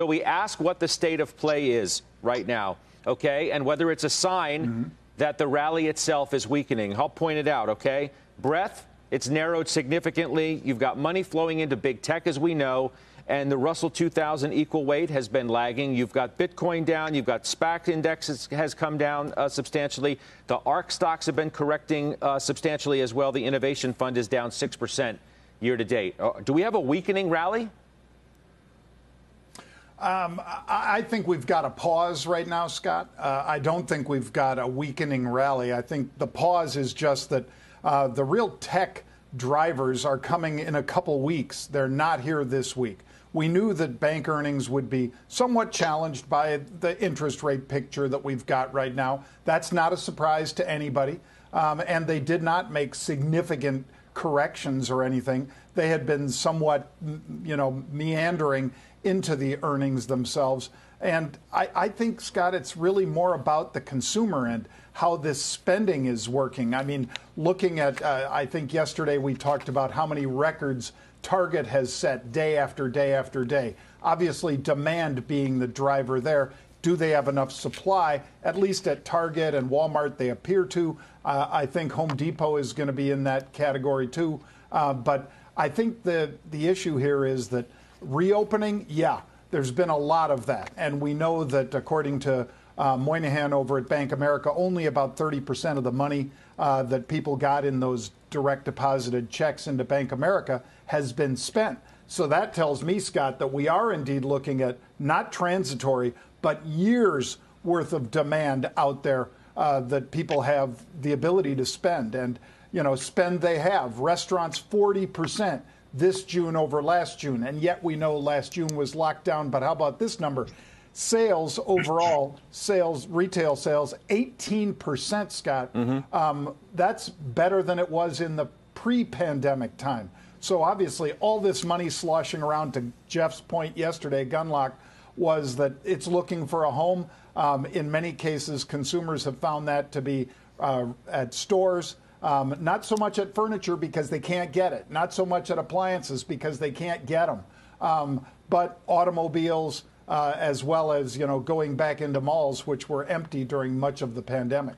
So we ask what the state of play is right now, okay, and whether it's a sign mm-hmm. that the rally itself is weakening. I'll point it out, okay? Breadth, it's narrowed significantly. You've got money flowing into big tech, as we know and the Russell 2000 equal weight has been lagging. You've got Bitcoin down. You've got SPAC index has come down uh, substantially. The ARK stocks have been correcting uh, substantially as well. The Innovation Fund is down 6% year to date. Uh, do we have a weakening rally? Um, I think we've got a pause right now, Scott. Uh, I don't think we've got a weakening rally. I think the pause is just that uh, the real tech drivers are coming in a couple weeks. They're not here this week. We knew that bank earnings would be somewhat challenged by the interest rate picture that we've got right now. That's not a surprise to anybody. Um, and they did not make significant corrections or anything. They had been somewhat, you know, meandering into the earnings themselves. And I, I, think, Scott, it's really more about the consumer and how this spending is working. I mean, looking at, uh, I think yesterday we talked about how many records Target has set day after day after day. Obviously, demand being the driver there. Do they have enough supply? At least at Target and Walmart, they appear to. Uh, I think Home Depot is going to be in that category too. Uh, but I think the the issue here is that reopening, yeah, there's been a lot of that, and we know that according to uh, Moynihan over at Bank America, only about 30% of the money uh, that people got in those direct deposited checks into Bank America has been spent. So that tells me, Scott, that we are indeed looking at not transitory, but years worth of demand out there uh, that people have the ability to spend. And, you know, spend they have. Restaurants, 40% this June over last June. And yet we know last June was locked down. But how about this number? Sales overall, sales, retail sales, 18%, Scott. Mm-hmm. Um, that's better than it was in the pre pandemic time. So obviously, all this money sloshing around, to Jeff's point yesterday, Gundlach, was that it's looking for a home. Um, in many cases, consumers have found that to be uh, at stores. Um, not so much at furniture because they can't get it. Not so much at appliances because they can't get them. Um, but automobiles, uh, as well as you know going back into malls, which were empty during much of the pandemic.